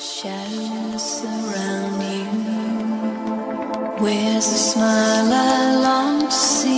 Shadows surround you. Where's the smile I long to see?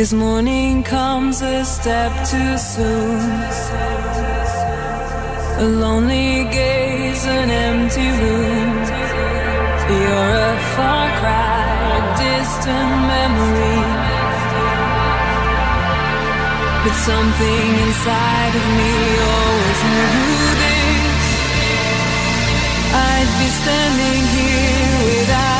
This morning comes a step too soon. A lonely gaze, an empty room. You're a far cry, a distant memory. But something inside of me always knew this. I'd be standing here without.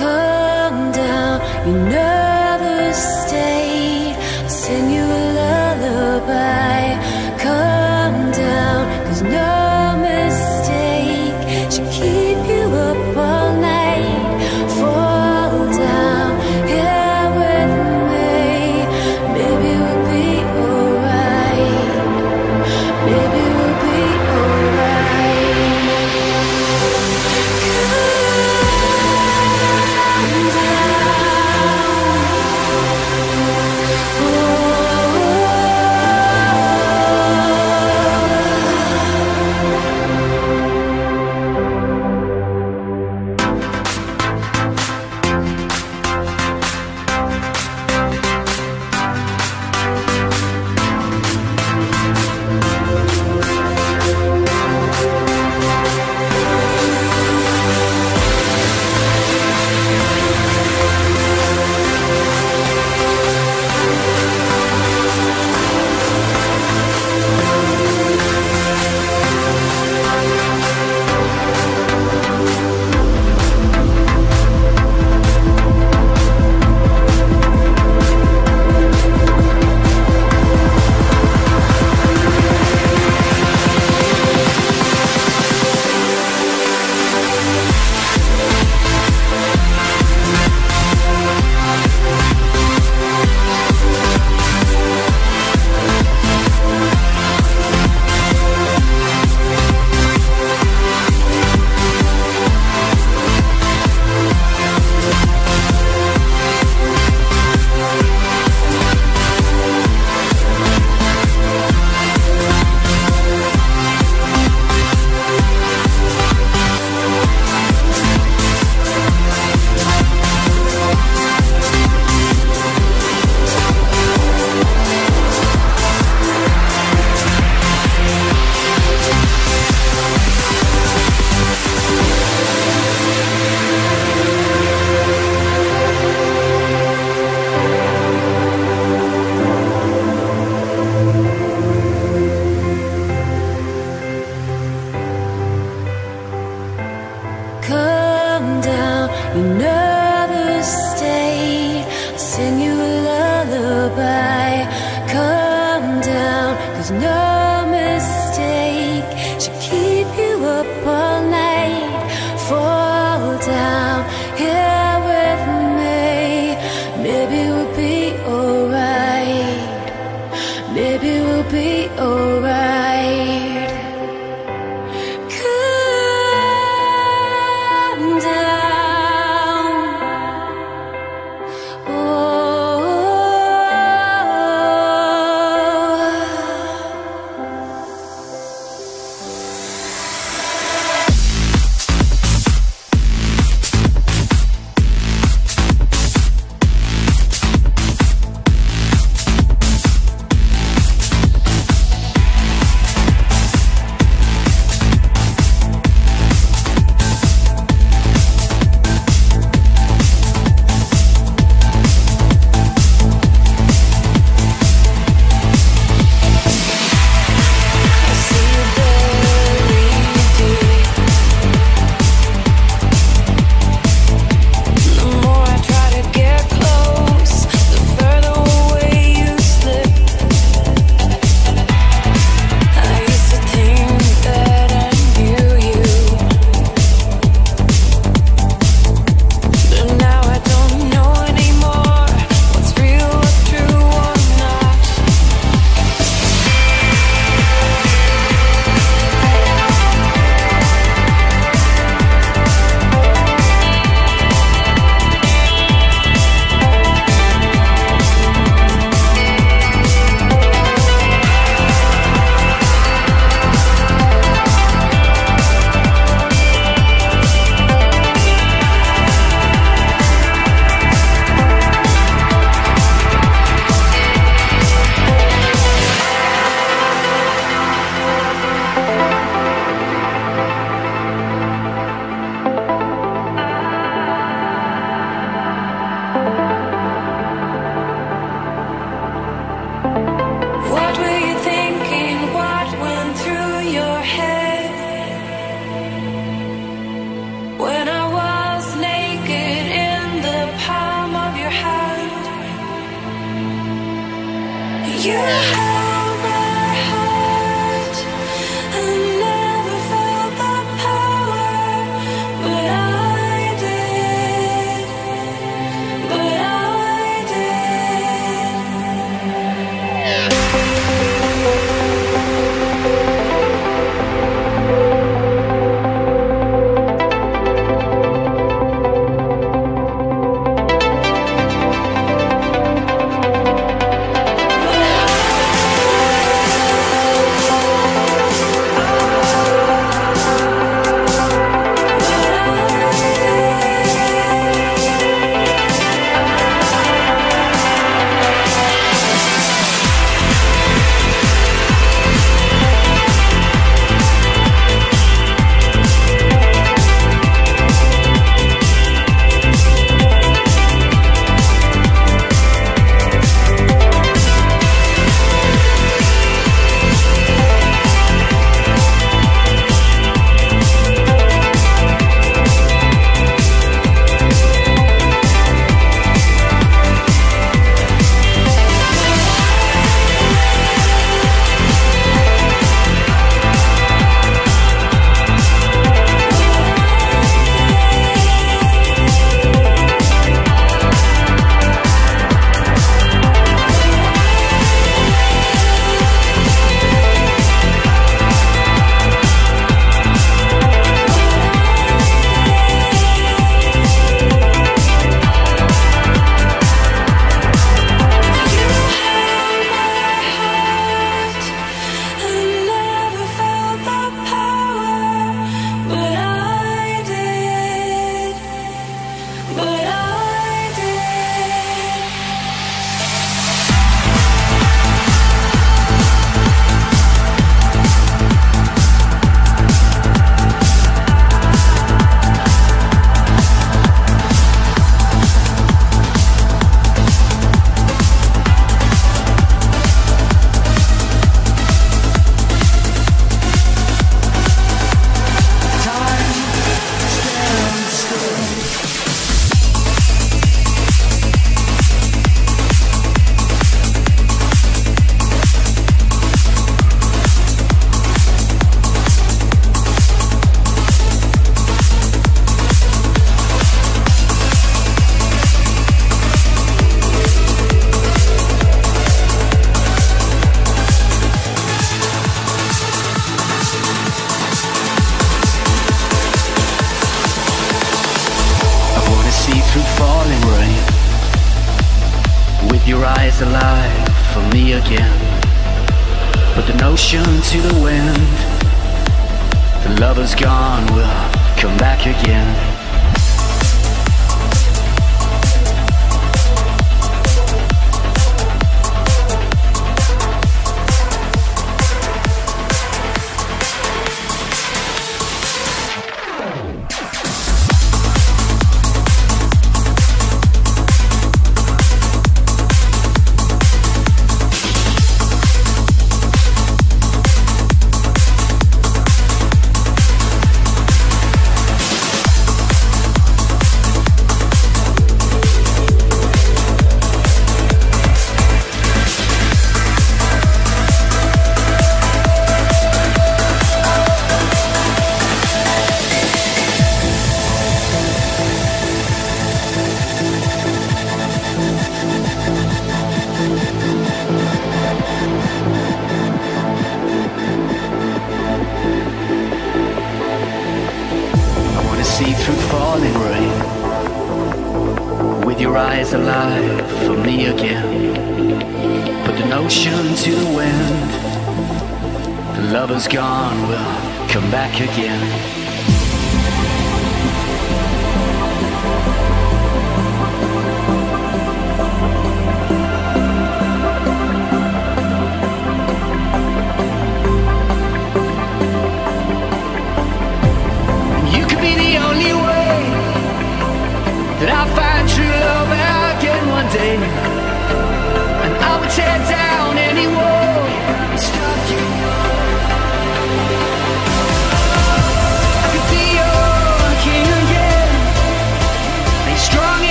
come down. You never stayed. I'll sing you a lullaby.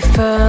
prefer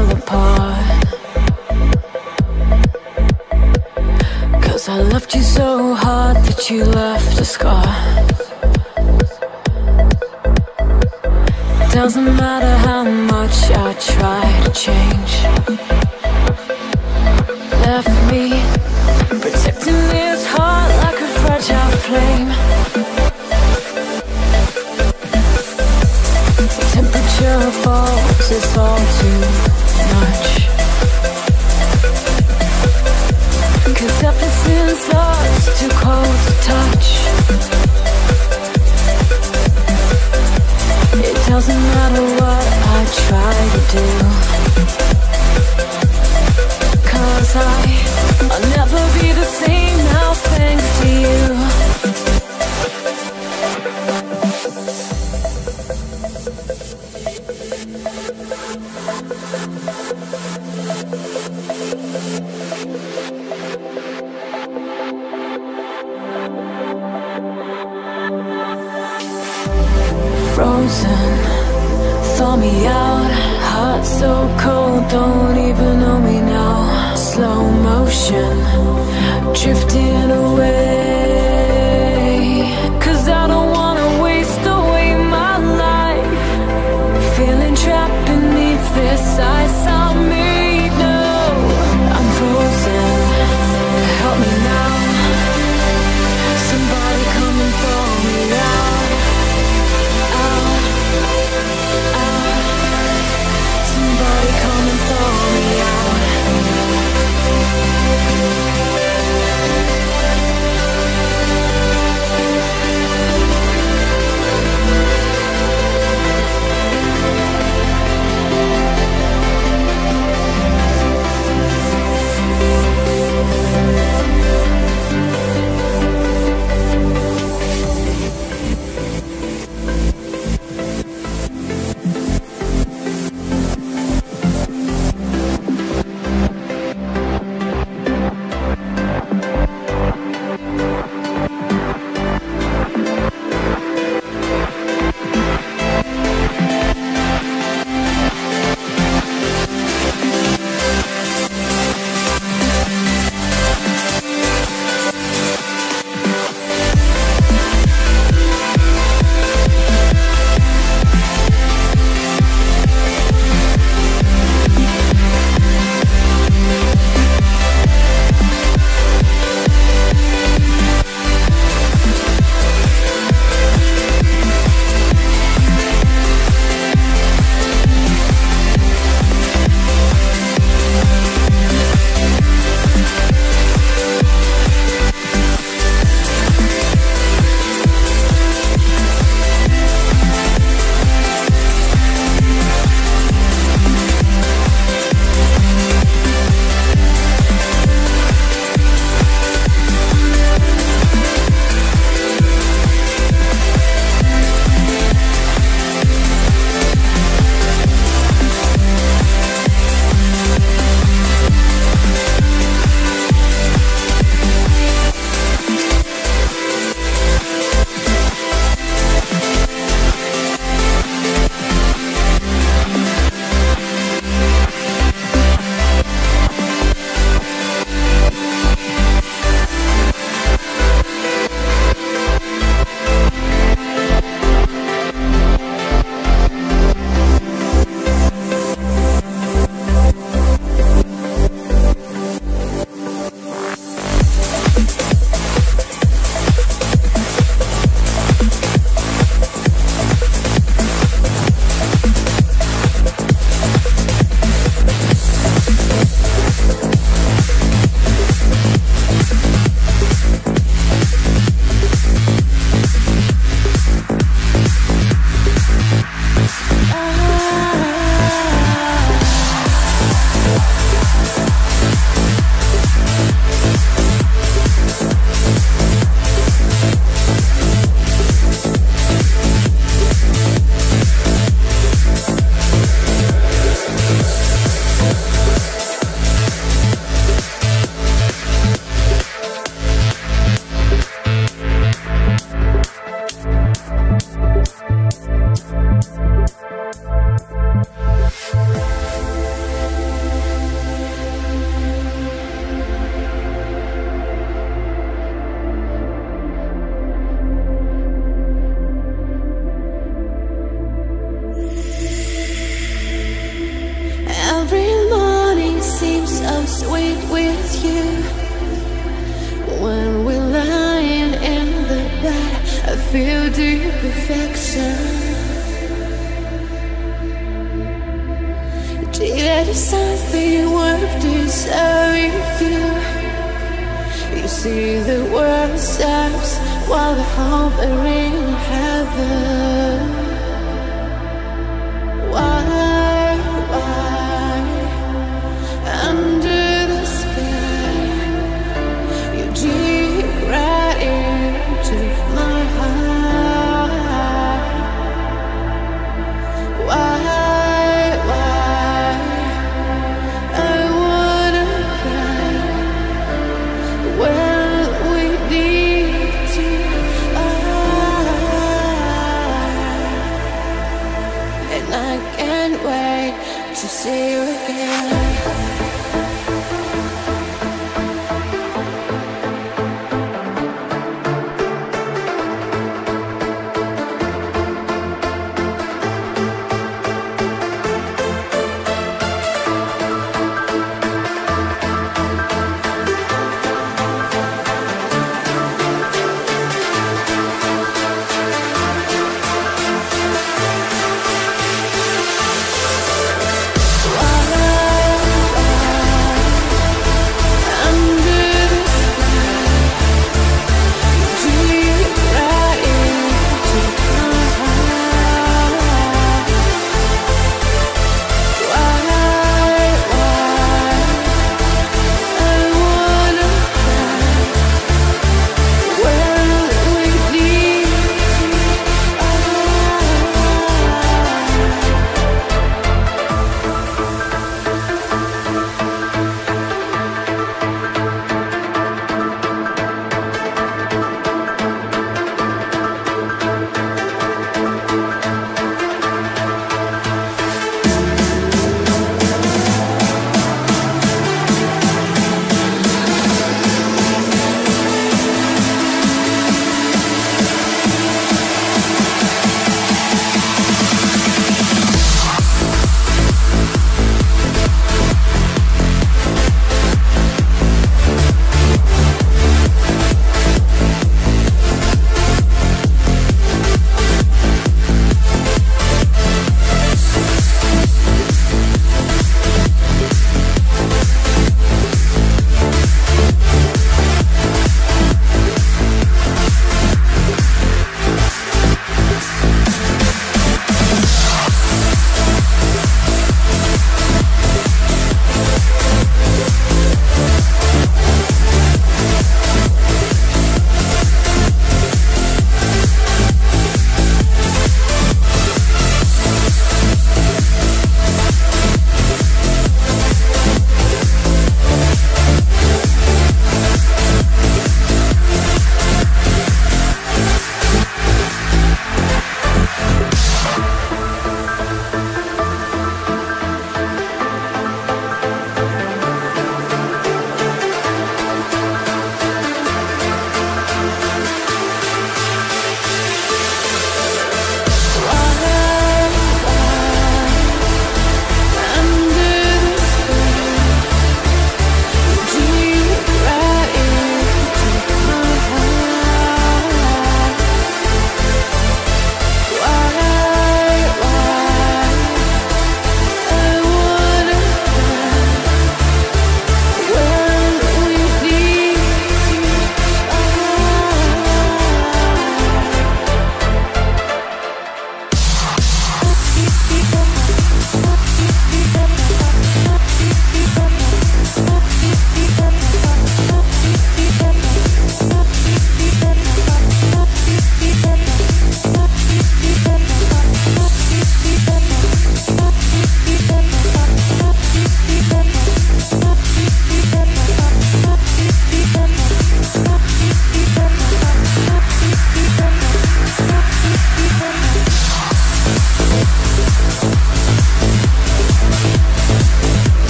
yeah.